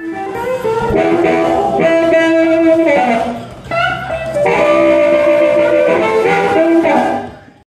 Thank you.